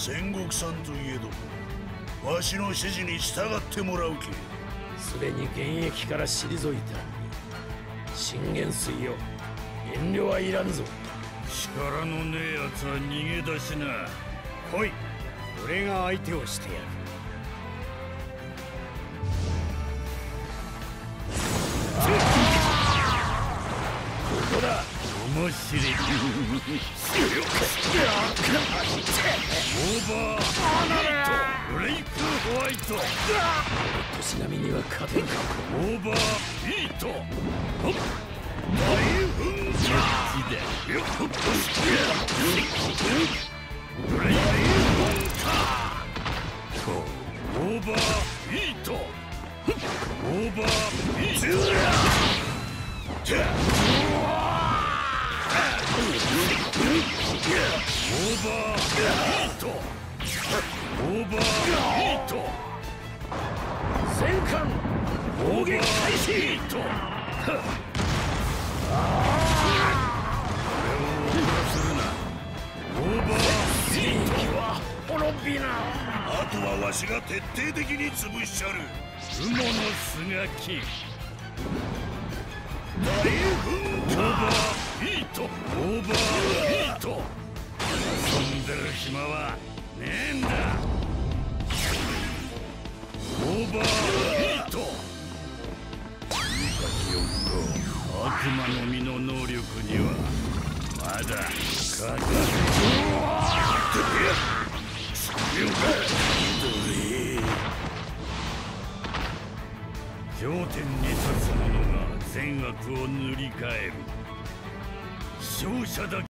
戦国さんといえどもわしの指示に従ってもらうけすでに現役から退いた。信玄水よ遠慮はいらんぞ。力のねえ奴は逃げ出しな。来い。俺が相手をしてやる面白いオーバーヒートブレイクホワイト年並みには勝てんかオーバーヒートほっ大噴射だよっほっブレイクオーバーヒートオーバーヒート。バーヒート。オーバーヒート。戦艦砲撃開始ヒート。これをするなオーバーヒート。は滅びなあとはわしが徹底的に潰しちゃる雲のすがき大噴オーバーヒート。オーバー暇はねえんだ。オーバーヒート。いいかひよっこ悪魔の実の能力にはまだ勝た頂点に立つ者が善悪を塗り替える。勝者だけ